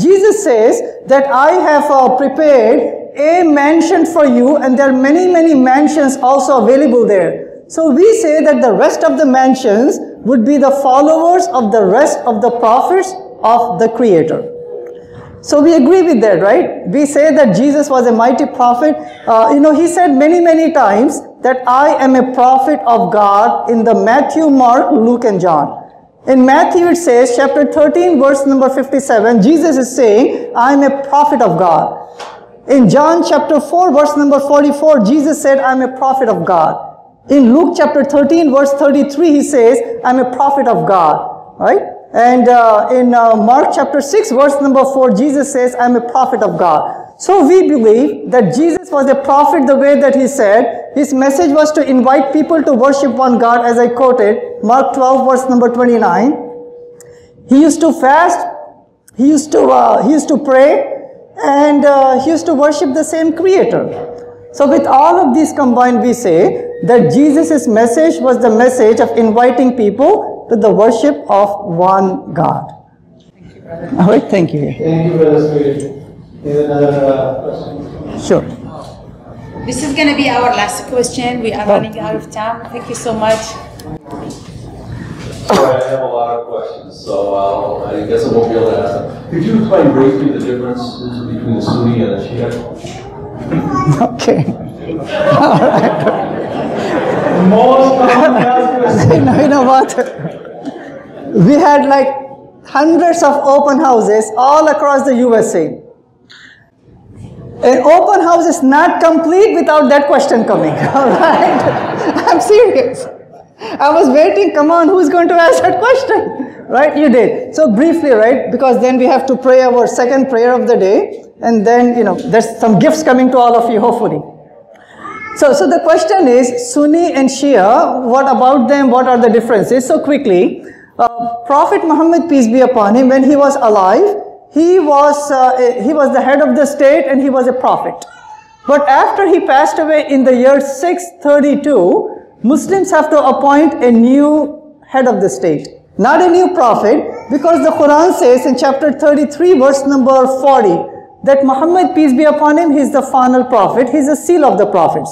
Jesus says that I have uh, prepared a mansion for you and there are many, many mansions also available there. So we say that the rest of the mansions would be the followers of the rest of the prophets of the Creator. So we agree with that, right? We say that Jesus was a mighty prophet. Uh, you know, he said many, many times that I am a prophet of God in the Matthew, Mark, Luke, and John. In Matthew, it says, chapter 13, verse number 57, Jesus is saying, I am a prophet of God. In John chapter 4, verse number 44, Jesus said, I am a prophet of God. In Luke chapter 13, verse 33, he says, I'm a prophet of God. Right? And uh, in uh, Mark chapter 6, verse number 4, Jesus says, I'm a prophet of God. So we believe that Jesus was a prophet the way that he said. His message was to invite people to worship one God, as I quoted, Mark 12, verse number 29. He used to fast, he used to, uh, he used to pray, and uh, he used to worship the same creator. So with all of these combined, we say that Jesus' message was the message of inviting people to the worship of one God. Thank you, brother. All right, thank you. Thank you, brother. Another uh, question? Sure. This is going to be our last question. We are running out of time. Thank you so much. Sorry, I have a lot of questions, so I'll, I guess I won't be able to ask them. Could you explain briefly the differences between the Sunni and the Shia? Okay. All right. Most you know what? We had like hundreds of open houses all across the USA. An open house is not complete without that question coming. All right? I'm serious. I was waiting, come on, who's going to ask that question? Right? You did. So briefly, right? Because then we have to pray our second prayer of the day. And then, you know, there's some gifts coming to all of you, hopefully. So, so the question is Sunni and Shia, what about them? What are the differences? So quickly, uh, Prophet Muhammad, peace be upon him, when he was alive, he was, uh, he was the head of the state and he was a prophet. But after he passed away in the year 632, Muslims have to appoint a new head of the state. Not a new prophet, because the Quran says in chapter 33, verse number 40, that Muhammad, peace be upon him, he is the final prophet, he is the seal of the prophets.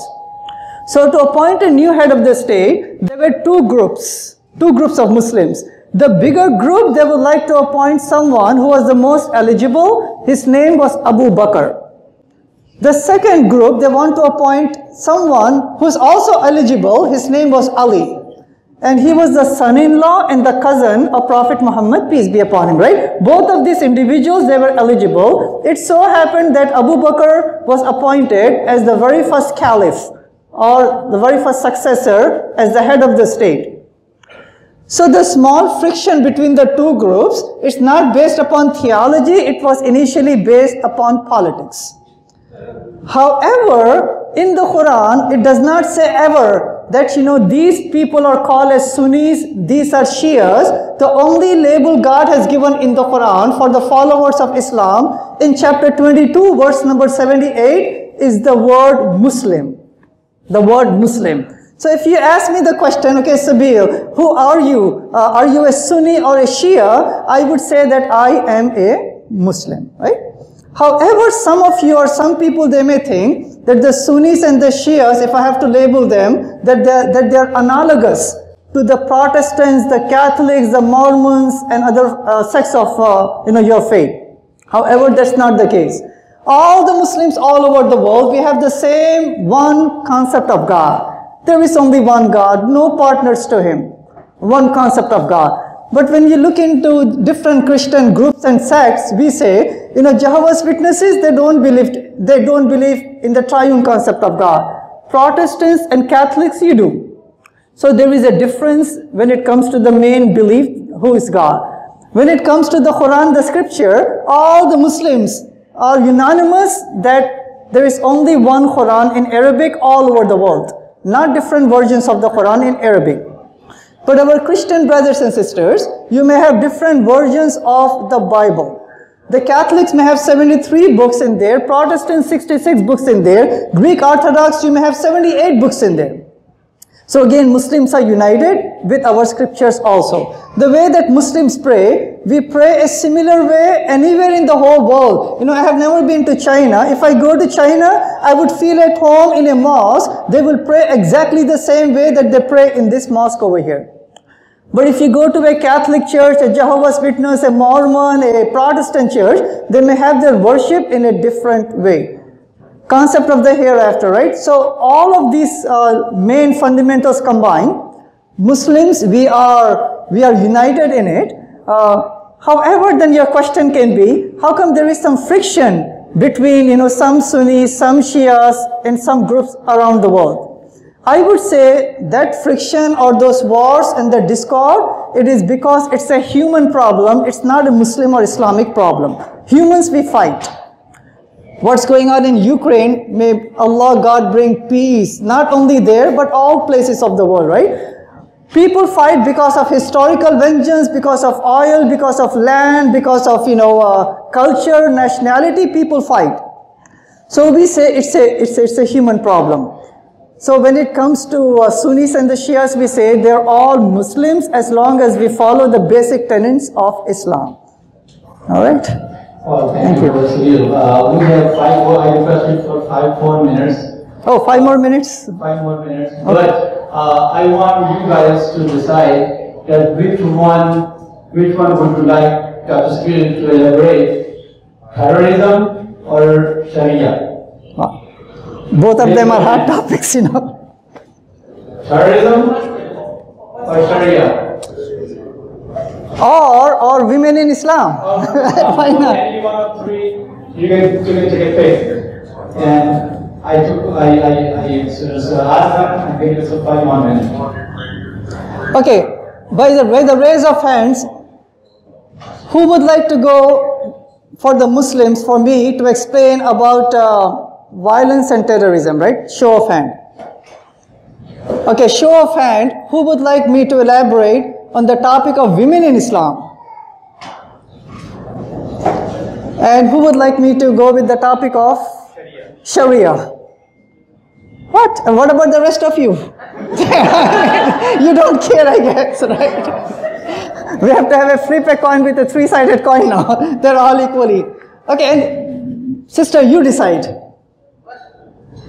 So to appoint a new head of the state, there were two groups, two groups of Muslims. The bigger group, they would like to appoint someone who was the most eligible. His name was Abu Bakr. The second group, they want to appoint someone who's also eligible. His name was Ali. And he was the son-in-law and the cousin of Prophet Muhammad, peace be upon him, right? Both of these individuals, they were eligible. It so happened that Abu Bakr was appointed as the very first caliph or the very first successor as the head of the state. So the small friction between the two groups is not based upon theology, it was initially based upon politics. However, in the Quran, it does not say ever that, you know, these people are called as Sunnis, these are Shias. The only label God has given in the Quran for the followers of Islam in chapter 22, verse number 78 is the word Muslim the word Muslim. So if you ask me the question, okay, Sabeel, who are you? Uh, are you a Sunni or a Shia? I would say that I am a Muslim, right? However, some of you or some people, they may think that the Sunnis and the Shias, if I have to label them, that they're, that they're analogous to the Protestants, the Catholics, the Mormons, and other uh, sects of, uh, you know, your faith. However, that's not the case. All the Muslims all over the world, we have the same one concept of God. There is only one God, no partners to Him. One concept of God. But when you look into different Christian groups and sects, we say, you know, Jehovah's Witnesses, they don't believe, they don't believe in the triune concept of God. Protestants and Catholics, you do. So there is a difference when it comes to the main belief, who is God. When it comes to the Quran, the scripture, all the Muslims, are unanimous that there is only one Quran in Arabic all over the world, not different versions of the Quran in Arabic. But our Christian brothers and sisters, you may have different versions of the Bible. The Catholics may have 73 books in there, Protestants 66 books in there, Greek Orthodox you may have 78 books in there. So again, Muslims are united with our scriptures also. The way that Muslims pray, we pray a similar way anywhere in the whole world. You know, I have never been to China. If I go to China, I would feel at home in a mosque. They will pray exactly the same way that they pray in this mosque over here. But if you go to a Catholic church, a Jehovah's Witness, a Mormon, a Protestant church, they may have their worship in a different way concept of the hereafter, right? So all of these uh, main fundamentals combined, Muslims, we are, we are united in it. Uh, however, then your question can be, how come there is some friction between, you know, some Sunnis, some Shias, and some groups around the world? I would say that friction or those wars and the discord, it is because it's a human problem. It's not a Muslim or Islamic problem. Humans, we fight. What's going on in Ukraine, may Allah, God bring peace, not only there, but all places of the world, right? People fight because of historical vengeance, because of oil, because of land, because of, you know, uh, culture, nationality, people fight. So we say it's a, it's a, it's a human problem. So when it comes to uh, Sunnis and the Shias, we say they're all Muslims as long as we follow the basic tenets of Islam. All right? Well, thank you, Vasil. Uh, we have five more, I requested for five more minutes, Oh, five more minutes? five more minutes. But, uh, I want you guys to decide that which one, which one would you like Dr. Sabeel to elaborate? Terrorism or Sharia? Ah. Both of them are hot topics, you know. Terrorism or Sharia? Or, or women in Islam. Why not? Any one of three, you can, you can take a pick. And I took, I, I, I, so, so ask them and give us a five more minutes. Okay, by the, by the raise of hands, who would like to go for the Muslims, for me, to explain about uh, violence and terrorism, right? Show of hand. Okay, show of hand, who would like me to elaborate on the topic of women in Islam? And who would like me to go with the topic of Sharia? What? And what about the rest of you? you don't care, I guess, right? we have to have a flip a coin with a three-sided coin now. They're all equally. Okay, and sister, you decide.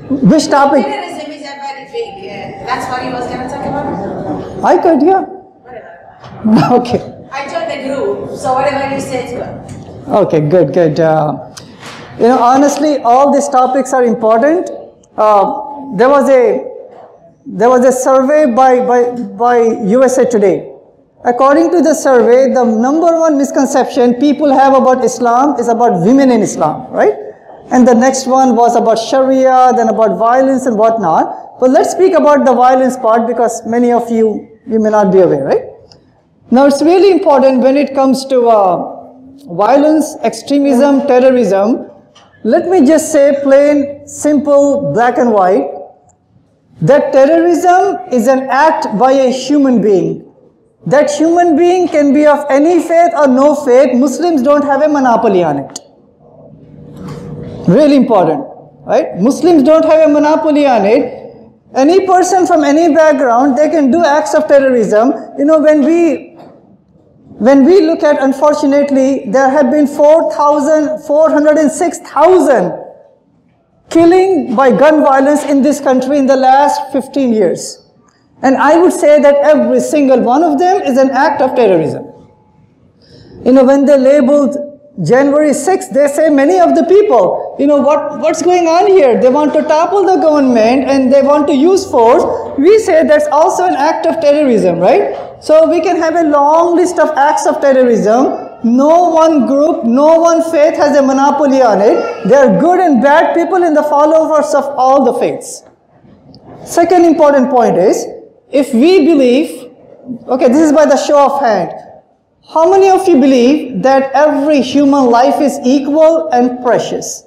Which topic? Terrorism is a very big. Uh, that's what he was gonna talk about. I could, yeah. Okay. I joined the group, so whatever you say is good. Okay, good, good. Uh, you know, honestly, all these topics are important. Uh, there was a there was a survey by, by, by USA Today. According to the survey, the number one misconception people have about Islam is about women in Islam, right? And the next one was about Sharia, then about violence and whatnot. But let's speak about the violence part because many of you, you may not be aware, right? Now it's really important when it comes to uh, violence, extremism, terrorism. Let me just say plain, simple, black and white that terrorism is an act by a human being. That human being can be of any faith or no faith. Muslims don't have a monopoly on it. Really important, right? Muslims don't have a monopoly on it. Any person from any background, they can do acts of terrorism. You know, when we when we look at, unfortunately, there have been 4,000, 406,000 killing by gun violence in this country in the last 15 years. And I would say that every single one of them is an act of terrorism. You know, when they labeled January 6th, they say many of the people, you know, what, what's going on here? They want to topple the government and they want to use force. We say that's also an act of terrorism, right? So we can have a long list of acts of terrorism. No one group, no one faith has a monopoly on it. There are good and bad people in the followers of all the faiths. Second important point is, if we believe, okay, this is by the show of hand, how many of you believe that every human life is equal and precious?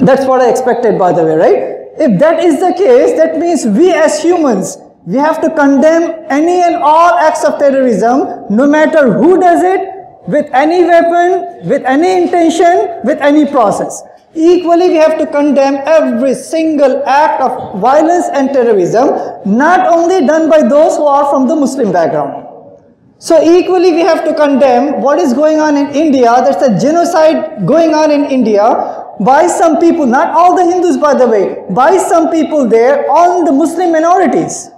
That's what I expected, by the way, right? If that is the case, that means we as humans, we have to condemn any and all acts of terrorism, no matter who does it, with any weapon, with any intention, with any process. Equally, we have to condemn every single act of violence and terrorism, not only done by those who are from the Muslim background. So equally, we have to condemn what is going on in India. There's a genocide going on in India by some people, not all the Hindus by the way, by some people there on the Muslim minorities.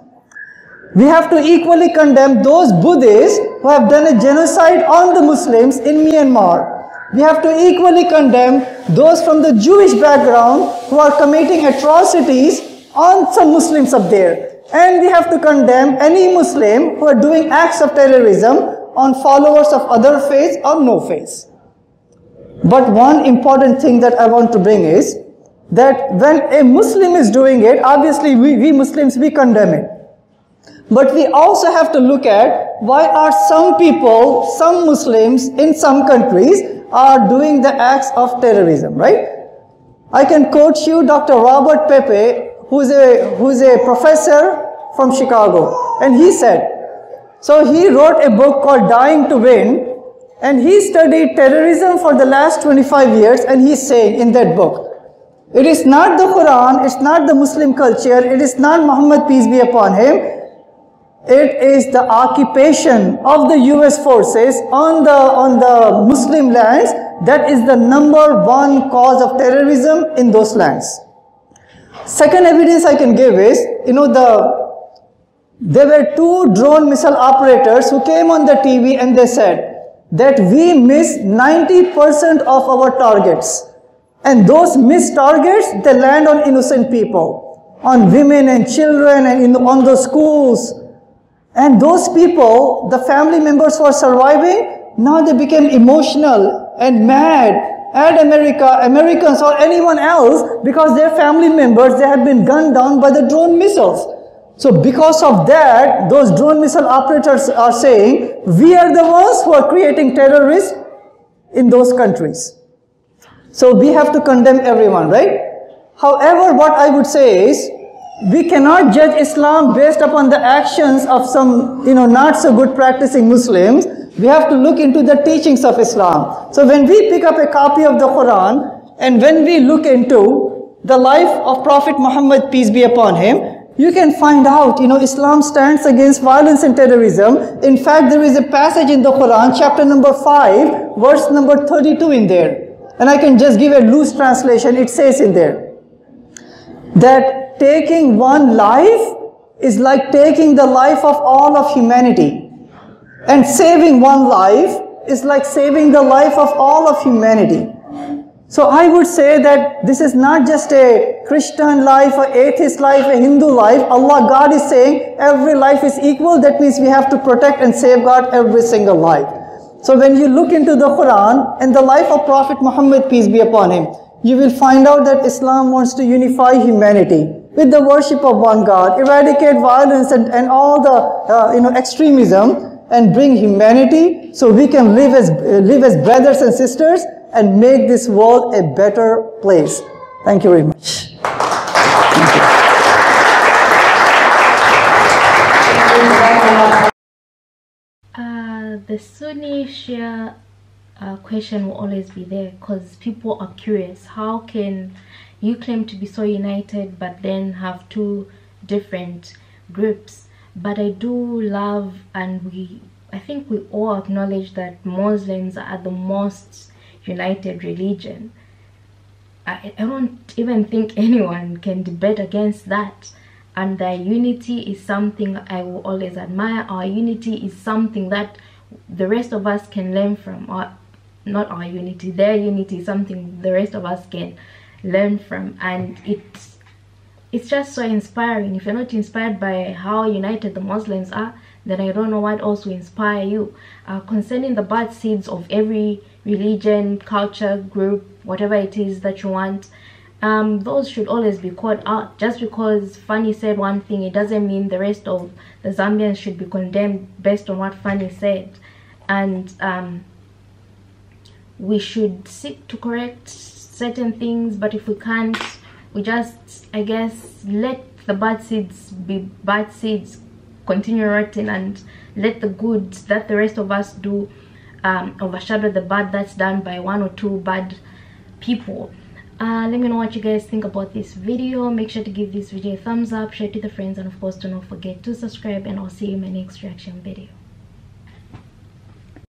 We have to equally condemn those Buddhists who have done a genocide on the Muslims in Myanmar. We have to equally condemn those from the Jewish background who are committing atrocities on some Muslims up there. And we have to condemn any Muslim who are doing acts of terrorism on followers of other faiths or no faiths. But one important thing that I want to bring is that when a Muslim is doing it, obviously we, we Muslims, we condemn it. But we also have to look at why are some people, some Muslims in some countries are doing the acts of terrorism, right? I can quote you Dr. Robert Pape, who's a, who's a professor from Chicago. And he said, so he wrote a book called Dying to Win, and he studied terrorism for the last 25 years, and he's saying in that book, it is not the Quran, it's not the Muslim culture, it is not Muhammad, peace be upon him, it is the occupation of the US forces on the, on the Muslim lands that is the number one cause of terrorism in those lands. Second evidence I can give is, you know, the there were two drone missile operators who came on the TV and they said that we miss 90% of our targets. And those missed targets, they land on innocent people, on women and children and in, on the schools, and those people, the family members who are surviving, now they became emotional and mad at America, Americans or anyone else because their family members, they have been gunned down by the drone missiles. So because of that, those drone missile operators are saying, we are the ones who are creating terrorists in those countries. So we have to condemn everyone, right? However, what I would say is, we cannot judge Islam based upon the actions of some, you know, not so good practicing Muslims. We have to look into the teachings of Islam. So when we pick up a copy of the Quran and when we look into the life of Prophet Muhammad, peace be upon him, you can find out, you know, Islam stands against violence and terrorism. In fact, there is a passage in the Quran, chapter number 5, verse number 32 in there. And I can just give a loose translation. It says in there that taking one life is like taking the life of all of humanity. And saving one life is like saving the life of all of humanity. So I would say that this is not just a Christian life, a atheist life, a Hindu life. Allah, God is saying every life is equal. That means we have to protect and safeguard every single life. So when you look into the Quran and the life of Prophet Muhammad, peace be upon him, you will find out that Islam wants to unify humanity with the worship of one God, eradicate violence and, and all the uh, you know extremism, and bring humanity so we can live as live as brothers and sisters and make this world a better place. Thank you very much. Uh, the Sunni Shia uh, question will always be there because people are curious. How can you claim to be so united but then have two different groups? But I do love and we, I think we all acknowledge that Muslims are the most united religion. I, I don't even think anyone can debate against that and their unity is something I will always admire. Our unity is something that the rest of us can learn from. Or not our unity their unity is something the rest of us can learn from and it's it's just so inspiring. If you're not inspired by how united the muslims are then i don't know what else will inspire you. Uh, concerning the bad seeds of every religion culture group whatever it is that you want um, those should always be called out. Just because Fanny said one thing it doesn't mean the rest of the Zambians should be condemned based on what Fanny said. And um, we should seek to correct certain things but if we can't we just i guess let the bad seeds be bad seeds continue rotting and let the good that the rest of us do um, overshadow the bad that's done by one or two bad people. Uh, let me know what you guys think about this video. Make sure to give this video a thumbs up share it to the friends and of course do not forget to subscribe and i'll see you in my next reaction video